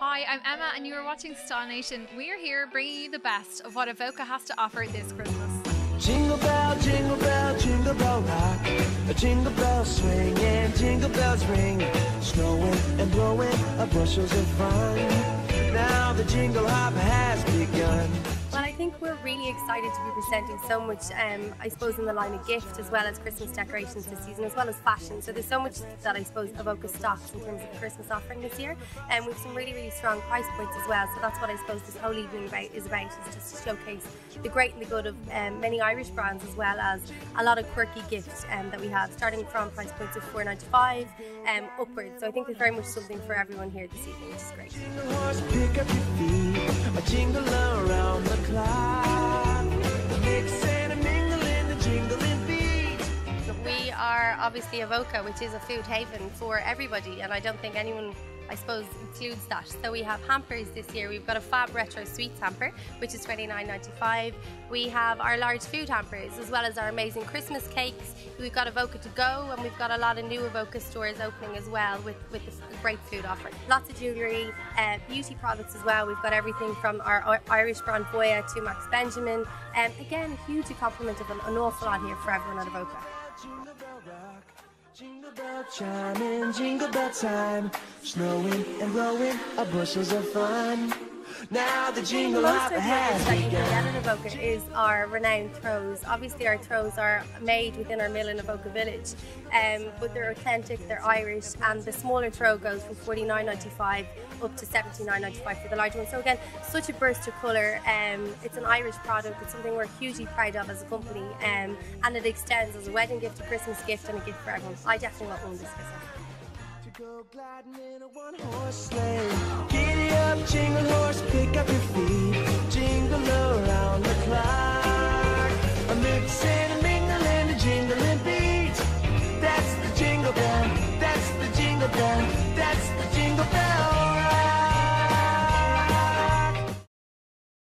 Hi, I'm Emma, and you are watching Style Nation. We are here bringing you the best of what Avoca has to offer this Christmas. Jingle bell, jingle bell, jingle bell rock. A jingle bell swing and jingle bells ring. Snowing and blowing, a bushels of fun. Now the jingle hop we're really excited to be presenting so much, um, I suppose, in the line of gift as well as Christmas decorations this season, as well as fashion. So there's so much that I suppose Avoca stocks in terms of Christmas offering this year, and we've some really, really strong price points as well. So that's what I suppose this whole evening about is about is just to showcase the great and the good of um, many Irish brands as well as a lot of quirky gifts um, that we have, starting from price points of 4.95 um, upwards. So I think there's very much something for everyone here this evening, which is great. Obviously Avoca, which is a food haven for everybody, and I don't think anyone, I suppose, includes that. So we have hampers this year. We've got a Fab Retro Sweets hamper, which is $29.95. We have our large food hampers, as well as our amazing Christmas cakes. We've got Avoca to go, and we've got a lot of new Avoca stores opening as well with, with this great food offering. Lots of jewellery, uh, beauty products as well. We've got everything from our Irish brand Voya to Max Benjamin. And again, huge compliment of an, an awful lot here for everyone at Avoca. Jingle bell rock. Jingle bell chiming, jingle bell time. Snowing and blowing, a bushels of fun. Now the jingle Most hop of the has begun. get in Avoca is our renowned throws. Obviously, our throws are made within our mill in Avoca Village, um, but they're authentic, they're Irish, and the smaller throw goes from $49.95 up to $79.95 for the large one. So again, such a burst of colour. Um, it's an Irish product. It's something we're hugely proud of as a company, um, and it extends as a wedding gift, a Christmas gift, and a gift for everyone. I definitely want one this Christmas.